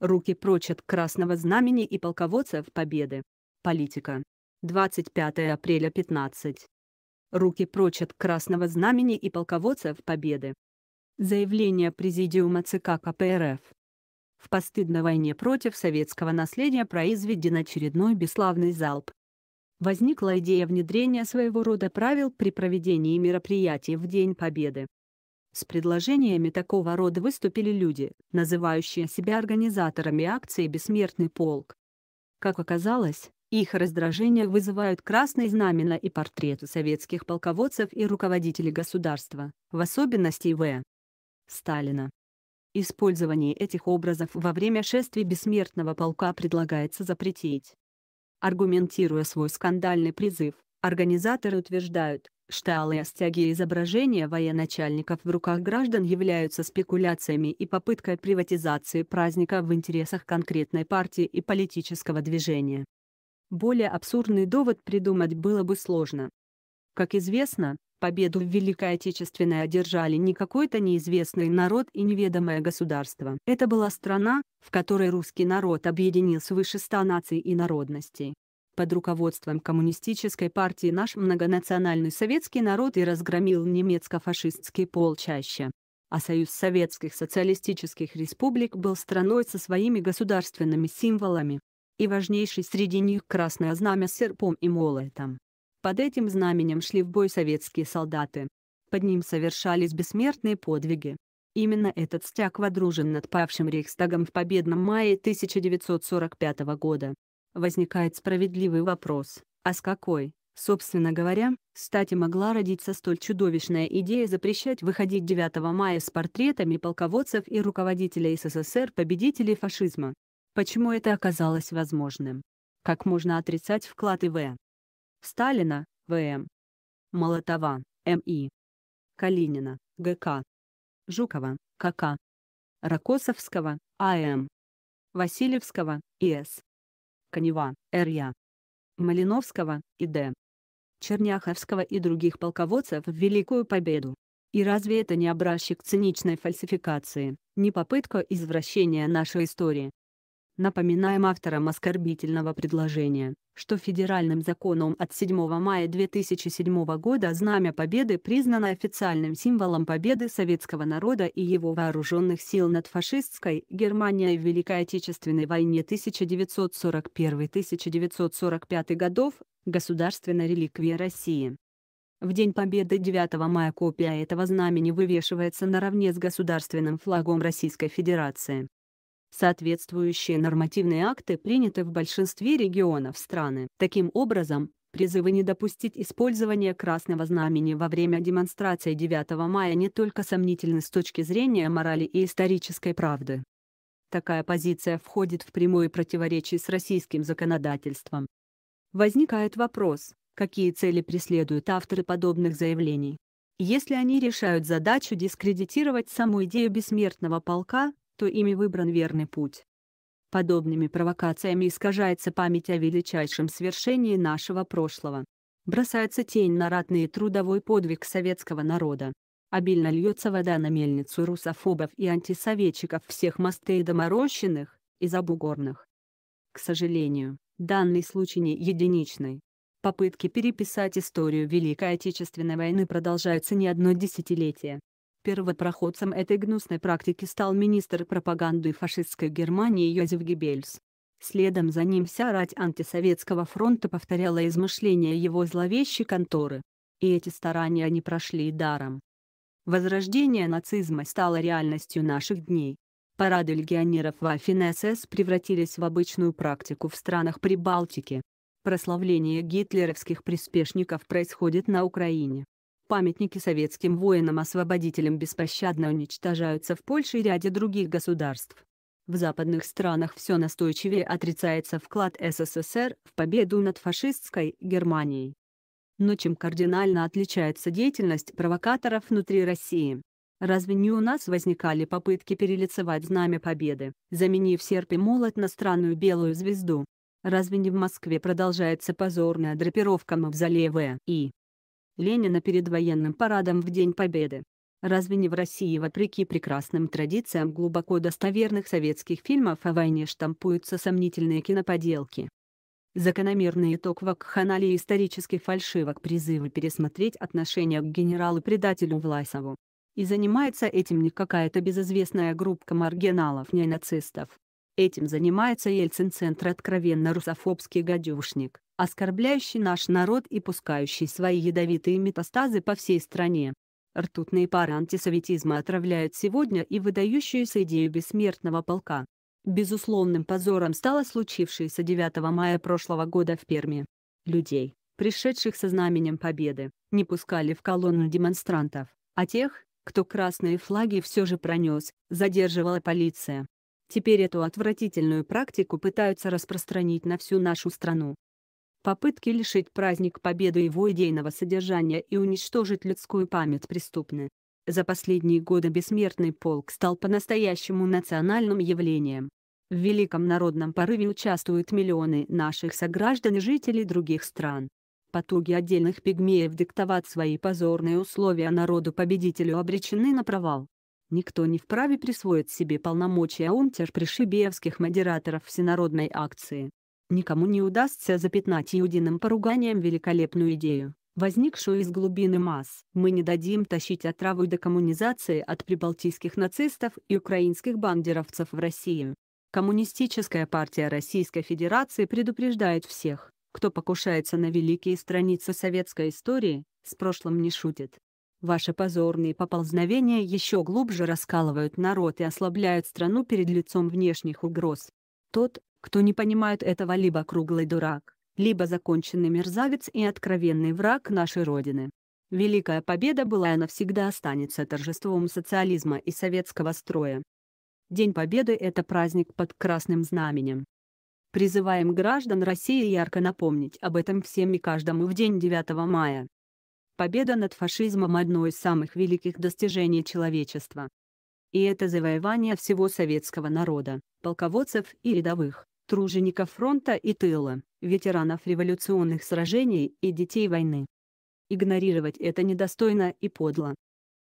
Руки прочь от Красного Знамени и полководцев Победы. Политика. 25 апреля 15. Руки прочь от Красного Знамени и полководцев Победы. Заявление Президиума ЦК КПРФ. В постыдной войне против советского наследия произведен очередной бесславный залп. Возникла идея внедрения своего рода правил при проведении мероприятий в День Победы. С предложениями такого рода выступили люди, называющие себя организаторами акции «Бессмертный полк». Как оказалось, их раздражение вызывают красные знамена и портреты советских полководцев и руководителей государства, в особенности В. Сталина. Использование этих образов во время шествий бессмертного полка предлагается запретить. Аргументируя свой скандальный призыв, организаторы утверждают, что алые стяги изображения военачальников в руках граждан являются спекуляциями и попыткой приватизации праздника в интересах конкретной партии и политического движения. Более абсурдный довод придумать было бы сложно. Как известно, победу в Великой Отечественной одержали не какой-то неизвестный народ и неведомое государство. Это была страна, в которой русский народ объединил свыше ста наций и народностей под руководством коммунистической партии наш многонациональный советский народ и разгромил немецко-фашистский полчаще. А Союз Советских Социалистических Республик был страной со своими государственными символами. И важнейший среди них красное знамя с серпом и молотом. Под этим знаменем шли в бой советские солдаты. Под ним совершались бессмертные подвиги. Именно этот стяг водружен над павшим Рейхстагом в победном мае 1945 года возникает справедливый вопрос, а с какой, собственно говоря, стати могла родиться столь чудовищная идея запрещать выходить 9 мая с портретами полководцев и руководителей СССР победителей фашизма? Почему это оказалось возможным? Как можно отрицать вклад ИВ? Сталина, ВМ. Молотова, МИ. Калинина, ГК. Жукова, КК. Ракосовского, АМ. Васильевского, ИС. Конева, Р.Я. Малиновского и Д. Черняховского и других полководцев в Великую Победу. И разве это не образчик циничной фальсификации, не попытка извращения нашей истории? Напоминаем авторам оскорбительного предложения, что федеральным законом от 7 мая 2007 года Знамя Победы признано официальным символом победы советского народа и его вооруженных сил над фашистской Германией в Великой Отечественной войне 1941-1945 годов, государственной реликвия России. В День Победы 9 мая копия этого знамени вывешивается наравне с государственным флагом Российской Федерации. Соответствующие нормативные акты приняты в большинстве регионов страны. Таким образом, призывы не допустить использования красного знамени во время демонстрации 9 мая не только сомнительны с точки зрения морали и исторической правды. Такая позиция входит в прямое противоречие с российским законодательством. Возникает вопрос, какие цели преследуют авторы подобных заявлений. Если они решают задачу дискредитировать саму идею бессмертного полка, то ими выбран верный путь. Подобными провокациями искажается память о величайшем свершении нашего прошлого. Бросается тень на ратный трудовой подвиг советского народа. Обильно льется вода на мельницу русофобов и антисоветчиков всех мастей доморощенных и забугорных. К сожалению, данный случай не единичный. Попытки переписать историю Великой Отечественной войны продолжаются не одно десятилетие. Первопроходцем этой гнусной практики стал министр пропаганды фашистской Германии Йозеф Геббельс. Следом за ним вся рать антисоветского фронта повторяла измышления его зловещей конторы. И эти старания не прошли даром. Возрождение нацизма стало реальностью наших дней. Парады легионеров Waffen-СС превратились в обычную практику в странах Прибалтики. Прославление гитлеровских приспешников происходит на Украине. Памятники советским воинам-освободителям беспощадно уничтожаются в Польше и ряде других государств. В западных странах все настойчивее отрицается вклад СССР в победу над фашистской Германией. Но чем кардинально отличается деятельность провокаторов внутри России? Разве не у нас возникали попытки перелицевать знамя победы, заменив серп и молот на странную белую звезду? Разве не в Москве продолжается позорная драпировка мавзолея В. и Ленина перед военным парадом в День Победы. Разве не в России, вопреки прекрасным традициям глубоко достоверных советских фильмов о войне штампуются сомнительные киноподелки? Закономерный итог вакханалии исторических фальшивок призывы пересмотреть отношение к генералу-предателю Власову. И занимается этим не какая-то безызвестная группа маргиналов не нацистов. Этим занимается Ельцин-центр откровенно русофобский гадюшник, оскорбляющий наш народ и пускающий свои ядовитые метастазы по всей стране. Ртутные пары антисоветизма отравляют сегодня и выдающуюся идею бессмертного полка. Безусловным позором стало случившееся 9 мая прошлого года в Перми. Людей, пришедших со знаменем победы, не пускали в колонну демонстрантов, а тех, кто красные флаги все же пронес, задерживала полиция. Теперь эту отвратительную практику пытаются распространить на всю нашу страну. Попытки лишить праздник Победы его идейного содержания и уничтожить людскую память преступны. За последние годы бессмертный полк стал по-настоящему национальным явлением. В великом народном порыве участвуют миллионы наших сограждан и жителей других стран. Потуги отдельных пигмеев диктовать свои позорные условия народу-победителю обречены на провал. Никто не вправе присвоить себе полномочия унтер-пришибеевских модераторов всенародной акции. Никому не удастся запятнать иудиным поруганием великолепную идею, возникшую из глубины масс. Мы не дадим тащить отраву декоммунизации от прибалтийских нацистов и украинских бандеровцев в Россию. Коммунистическая партия Российской Федерации предупреждает всех, кто покушается на великие страницы советской истории, с прошлым не шутит. Ваши позорные поползновения еще глубже раскалывают народ и ослабляют страну перед лицом внешних угроз. Тот, кто не понимает этого либо круглый дурак, либо законченный мерзавец и откровенный враг нашей Родины. Великая Победа была и навсегда останется торжеством социализма и советского строя. День Победы – это праздник под красным знаменем. Призываем граждан России ярко напомнить об этом всем и каждому в день 9 мая. Победа над фашизмом – одно из самых великих достижений человечества. И это завоевание всего советского народа, полководцев и рядовых тружеников фронта и тыла, ветеранов революционных сражений и детей войны. Игнорировать это недостойно и подло.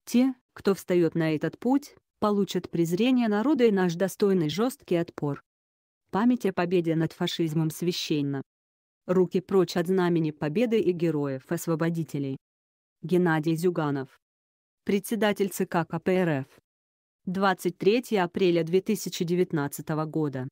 Те, кто встает на этот путь, получат презрение народа и наш достойный жесткий отпор. Память о победе над фашизмом священна. Руки прочь от знамени победы и героев-освободителей. Геннадий Зюганов. Председатель ЦК КПРФ. 23 апреля 2019 года.